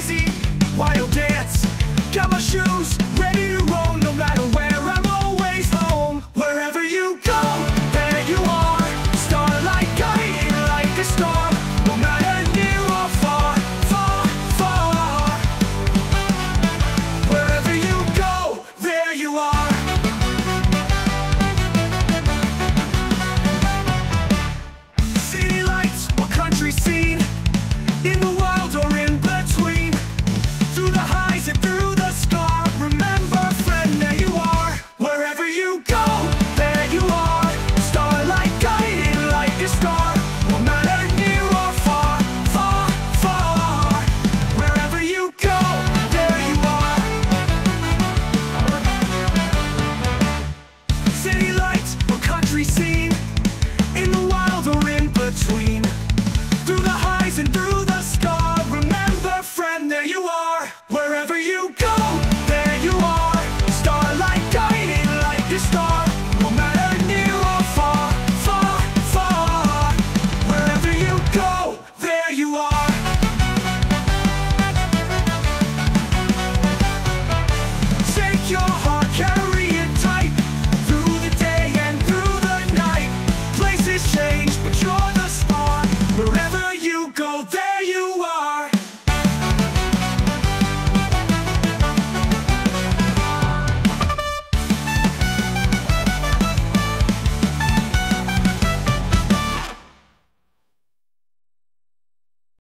crazy, wild dance. Got my shoes ready to roll no matter where I'm always home. Wherever you go, there you are. Starlight guiding like a star No matter near or far, far, far. Wherever you go, there you are. City lights, or country scene? every